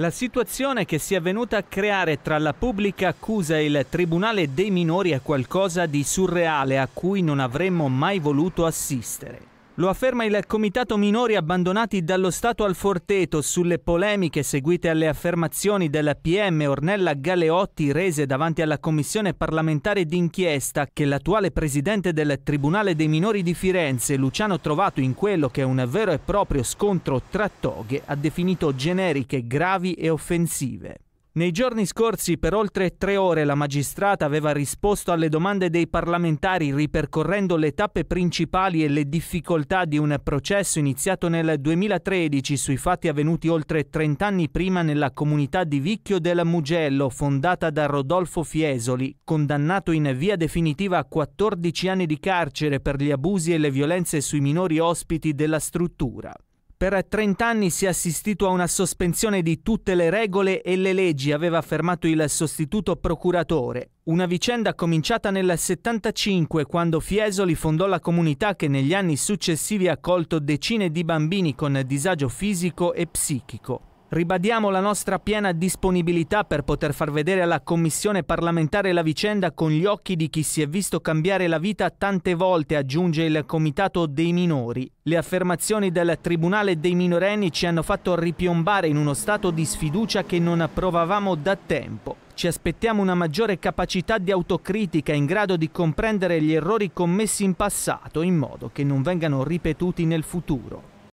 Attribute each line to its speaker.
Speaker 1: La situazione che si è venuta a creare tra la pubblica accusa e il Tribunale dei minori è qualcosa di surreale a cui non avremmo mai voluto assistere. Lo afferma il Comitato Minori abbandonati dallo Stato al Forteto sulle polemiche seguite alle affermazioni del PM Ornella Galeotti rese davanti alla Commissione parlamentare d'inchiesta che l'attuale presidente del Tribunale dei Minori di Firenze, Luciano Trovato in quello che è un vero e proprio scontro tra toghe, ha definito generiche, gravi e offensive. Nei giorni scorsi per oltre tre ore la magistrata aveva risposto alle domande dei parlamentari ripercorrendo le tappe principali e le difficoltà di un processo iniziato nel 2013 sui fatti avvenuti oltre 30 anni prima nella comunità di Vicchio del Mugello fondata da Rodolfo Fiesoli, condannato in via definitiva a 14 anni di carcere per gli abusi e le violenze sui minori ospiti della struttura. Per 30 anni si è assistito a una sospensione di tutte le regole e le leggi, aveva affermato il sostituto procuratore. Una vicenda cominciata nel 75 quando Fiesoli fondò la comunità che negli anni successivi ha accolto decine di bambini con disagio fisico e psichico. Ribadiamo la nostra piena disponibilità per poter far vedere alla Commissione parlamentare la vicenda con gli occhi di chi si è visto cambiare la vita tante volte, aggiunge il Comitato dei Minori. Le affermazioni del Tribunale dei minorenni ci hanno fatto ripiombare in uno stato di sfiducia che non provavamo da tempo. Ci aspettiamo una maggiore capacità di autocritica in grado di comprendere gli errori commessi in passato in modo che non vengano ripetuti nel futuro.